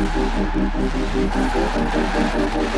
ハハハハ